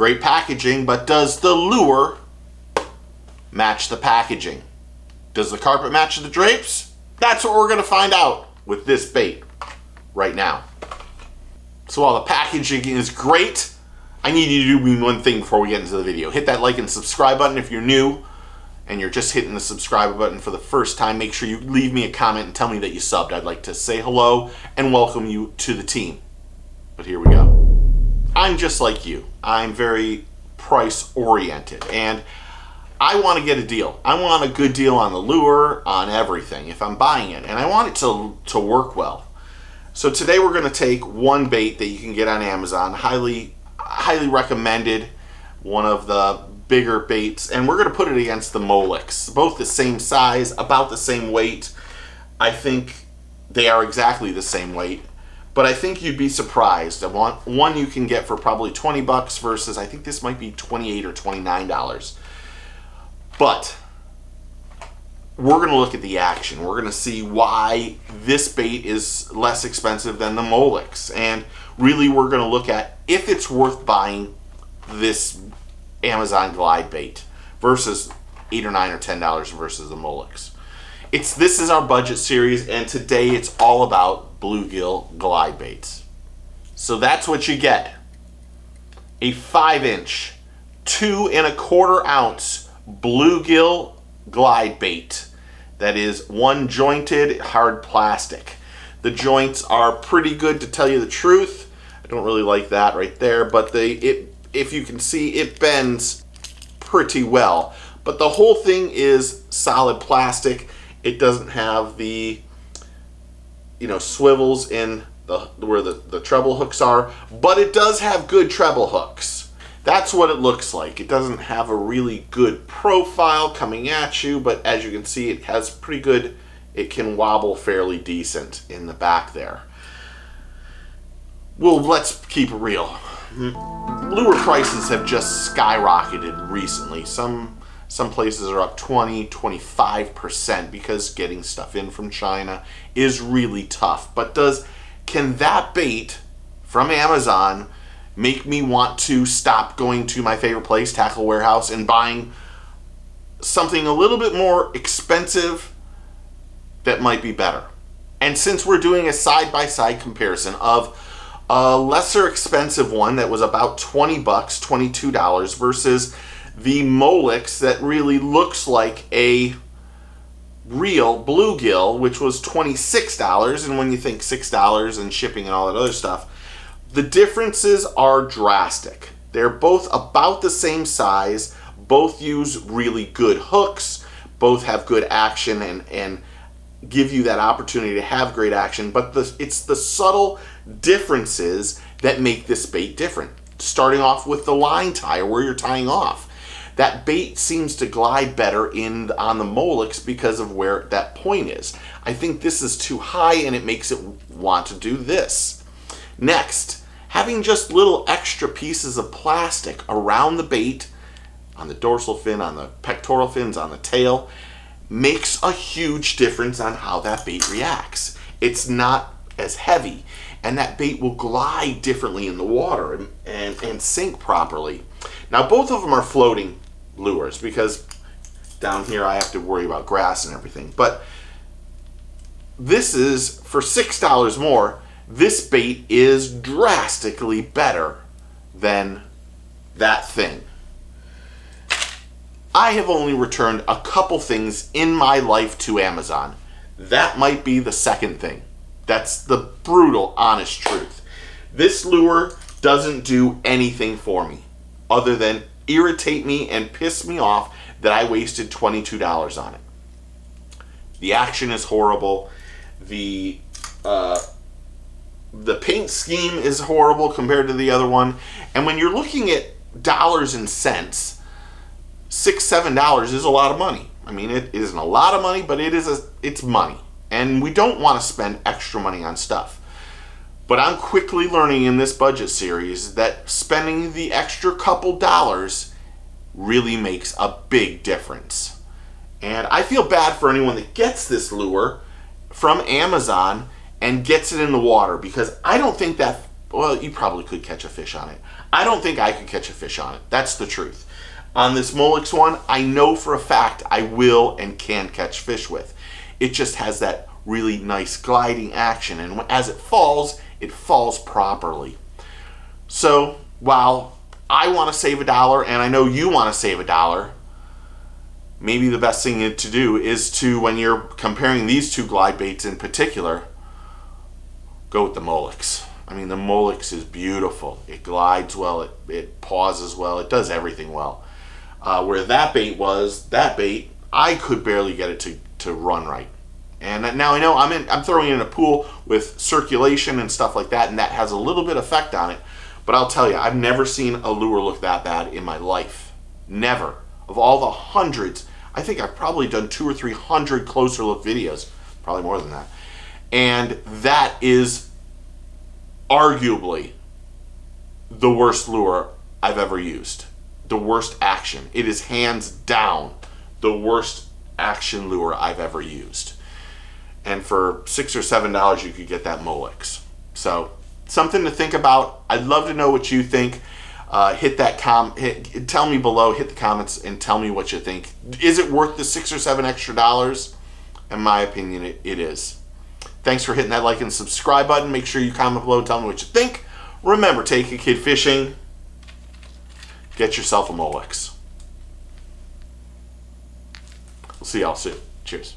Great packaging, but does the lure match the packaging? Does the carpet match the drapes? That's what we're gonna find out with this bait right now. So while the packaging is great, I need you to do me one thing before we get into the video. Hit that like and subscribe button if you're new and you're just hitting the subscribe button for the first time. Make sure you leave me a comment and tell me that you subbed. I'd like to say hello and welcome you to the team. But here we go. I'm just like you. I'm very price oriented and I want to get a deal. I want a good deal on the lure, on everything if I'm buying it. And I want it to, to work well. So today we're going to take one bait that you can get on Amazon, highly highly recommended, one of the bigger baits, and we're going to put it against the Molix. Both the same size, about the same weight. I think they are exactly the same weight, but I think you'd be surprised. One, one you can get for probably 20 bucks versus I think this might be 28 or 29 dollars. But we're going to look at the action. We're going to see why this bait is less expensive than the Molix. And really we're going to look at if it's worth buying this Amazon Glide bait versus 8 or 9 or 10 dollars versus the Molix. It's this is our budget series and today it's all about bluegill glide baits. So that's what you get. A 5 inch, 2 and a quarter ounce bluegill glide bait that is one jointed hard plastic. The joints are pretty good to tell you the truth. I don't really like that right there, but they it if you can see it bends pretty well. But the whole thing is solid plastic. It doesn't have the you know swivels in the where the, the treble hooks are, but it does have good treble hooks. That's what it looks like. It doesn't have a really good profile coming at you, but as you can see, it has pretty good, it can wobble fairly decent in the back there. Well, let's keep it real. Lure prices have just skyrocketed recently. Some some places are up 20, 25% because getting stuff in from China is really tough. But does can that bait from Amazon make me want to stop going to my favorite place, Tackle Warehouse, and buying something a little bit more expensive that might be better. And since we're doing a side-by-side -side comparison of a lesser expensive one that was about 20 bucks, $22 versus the Molix that really looks like a real bluegill, which was $26. And when you think $6 and shipping and all that other stuff, the differences are drastic. They're both about the same size, both use really good hooks, both have good action and, and give you that opportunity to have great action, but the, it's the subtle differences that make this bait different. Starting off with the line tie or where you're tying off. That bait seems to glide better in on the Molix because of where that point is. I think this is too high and it makes it want to do this. Next, having just little extra pieces of plastic around the bait, on the dorsal fin, on the pectoral fins, on the tail, makes a huge difference on how that bait reacts. It's not as heavy, and that bait will glide differently in the water and, and, and sink properly. Now, both of them are floating lures because down here I have to worry about grass and everything. But this is, for $6 more, this bait is drastically better than that thing. I have only returned a couple things in my life to Amazon. That might be the second thing. That's the brutal, honest truth. This lure doesn't do anything for me other than irritate me and piss me off that I wasted $22 on it. The action is horrible. The uh, the paint scheme is horrible compared to the other one. And when you're looking at dollars and cents, six, seven dollars is a lot of money. I mean, it isn't a lot of money, but it is a, it's money. And we don't want to spend extra money on stuff. But I'm quickly learning in this budget series that spending the extra couple dollars really makes a big difference. And I feel bad for anyone that gets this lure from Amazon and gets it in the water because I don't think that well, you probably could catch a fish on it. I don't think I could catch a fish on it. That's the truth. On this Molix one, I know for a fact I will and can catch fish with. It just has that really nice gliding action, and as it falls, it falls properly. So while I want to save a dollar, and I know you want to save a dollar, maybe the best thing to do is to, when you're comparing these two glide baits in particular, go with the Molix. I mean, the Molix is beautiful. It glides well, it, it pauses well, it does everything well. Uh, where that bait was, that bait, I could barely get it to, to run right. And now I know I'm in, I'm throwing in a pool with circulation and stuff like that, and that has a little bit effect on it. But I'll tell you, I've never seen a lure look that bad in my life. Never. Of all the hundreds, I think I've probably done two or three hundred closer look videos, probably more than that. And that is arguably the worst lure I've ever used. The worst action. It is hands down the worst action lure I've ever used. And for six or seven dollars, you could get that Molix. So something to think about. I'd love to know what you think. Uh, hit that com, hit, tell me below, hit the comments and tell me what you think. Is it worth the six or seven extra dollars? In my opinion, it, it is. Thanks for hitting that like and subscribe button. Make sure you comment below and tell me what you think. Remember, take a kid fishing. Get yourself a Molix. We'll see y'all soon. Cheers.